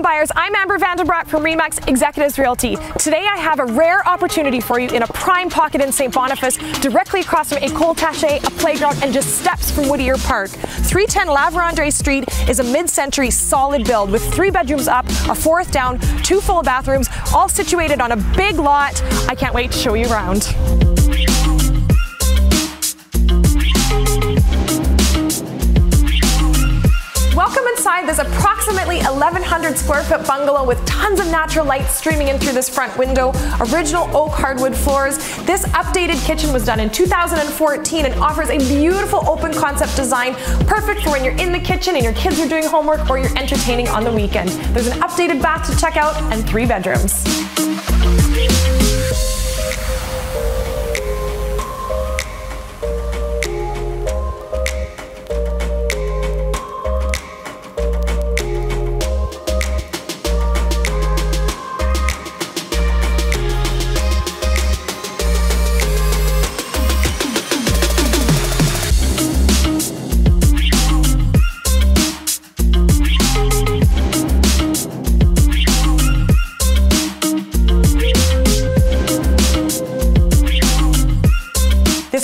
home buyers, I'm Amber Vandenbroek from Remax Executives Realty. Today I have a rare opportunity for you in a prime pocket in St. Boniface, directly across from École Taché, a playground, and just steps from Whittier Park. 310 La Street is a mid-century solid build with three bedrooms up, a fourth down, two full bathrooms, all situated on a big lot. I can't wait to show you around. Approximately 1100 square foot bungalow with tons of natural light streaming in through this front window, original oak hardwood floors. This updated kitchen was done in 2014 and offers a beautiful open concept design, perfect for when you're in the kitchen and your kids are doing homework or you're entertaining on the weekend. There's an updated bath to check out and three bedrooms.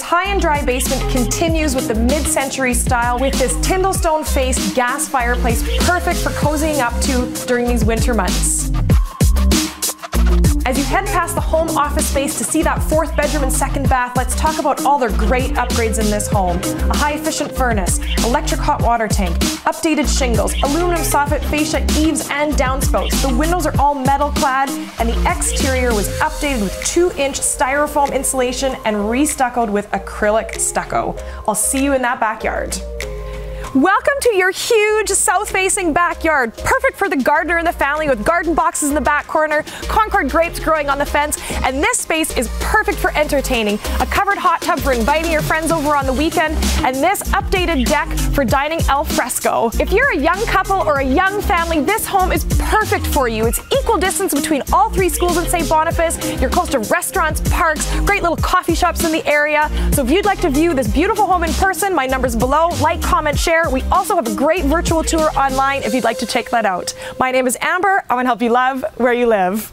High and dry basement continues with the mid-century style with this Tyndall stone faced gas fireplace perfect for cozying up to during these winter months. As you head past the home office space to see that fourth bedroom and second bath, let's talk about all the great upgrades in this home. A high efficient furnace, electric hot water tank, updated shingles, aluminum soffit fascia eaves and downspouts. The windows are all metal clad and the exterior was updated with two inch styrofoam insulation and restuccoed with acrylic stucco. I'll see you in that backyard. Welcome to your huge south-facing backyard. Perfect for the gardener and the family with garden boxes in the back corner, Concord grapes growing on the fence, and this space is perfect for entertaining. A covered hot tub for inviting your friends over on the weekend, and this updated deck for dining al fresco. If you're a young couple or a young family, this home is perfect for you. It's equal distance between all three schools in St. Boniface. You're close to restaurants, parks, great little coffee shops in the area. So if you'd like to view this beautiful home in person, my number's below. Like, comment, share. We also have a great virtual tour online if you'd like to check that out. My name is Amber. I'm going to help you love where you live.